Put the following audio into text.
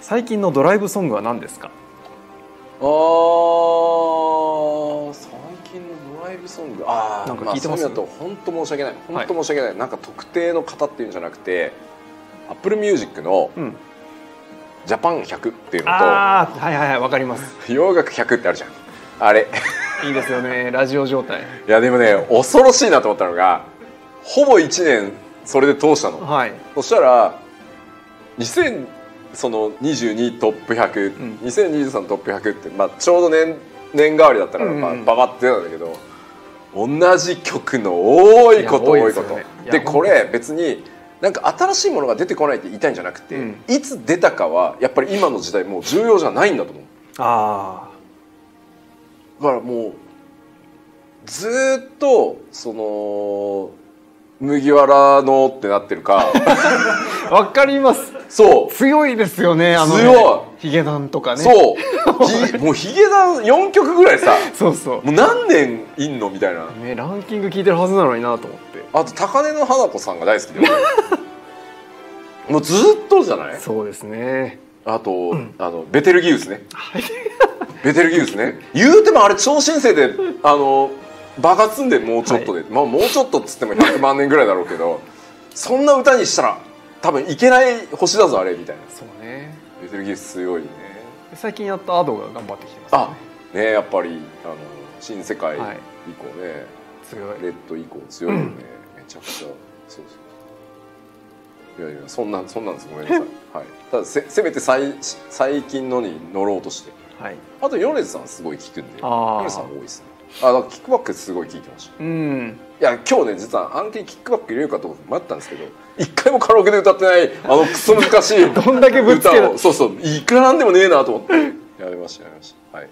最近のドライブソングは何ですか？あー最近のドライブソング？ああなんか聞いてます？あ、そういうと本当申し訳ない。本当申し訳ない、なんか特定の方っていうんじゃなくて Apple Music のうん。ジャパン100っていうのああはいはいはいわかります。と洋楽100ってあるじゃん。あれ。いいですよねラジオ状態。いやでもね恐ろしいなと思ったのがほぼ1年それで通したの。はい。そしたら2000その22トップ100、うん。2023トップ100って、まあ、ちょうど年年替わりだったから、まあ、ババって出たんだけど同じ曲の多いこと多いこと。ねでこれ別になんか新しいものが出てこないって言いたいんじゃなくて、うん。いつ出たかはやっぱり今の時代もう重要じゃないんだと思う。あだからもうずーっとその麦わらのってなってるかあ わかりますそう。強いですよねあのね強ヒゲダンとかね。そう。ひ もうヒゲダン4曲ぐらいさ。そうそう。もう何年いんのみたいな。ねランキング聞いてるはずなのになと思って。あと高根の花子さんが大好きで。もうずっとじゃない？そうですね。あと、あのベテルギウスね。ベテルギウスね。言うてもあれ超新星であのバカ積んでもうちょっとで、まあもうちょっとっつっても100万年ぐらいだろうけど。そんな歌にしたら多分いけない星だぞあれみたいな。そうね。ベテルギウス強いね。で最近やったアドが頑張ってきてますあねやっぱりあの新世界以降はいね、強い。レッド以降強いよね、めちゃくちゃそうそう。いやいやそんなんそんなんですごめんなさい、はい、ただせせめて最最近のに乗ろうとして。はい。あと米津さんすごい聞くんで。米津さん多いですねあだからキックバックすごい聞いてました。うん。いや今日ね実は案件キックバック入れるかどうか迷ったんで。すけど一回もカラオケで歌ってないあのクソ難しい どんだけぶつける歌をそうそういくらなんでもねえなと思って。やめましたやめました。はい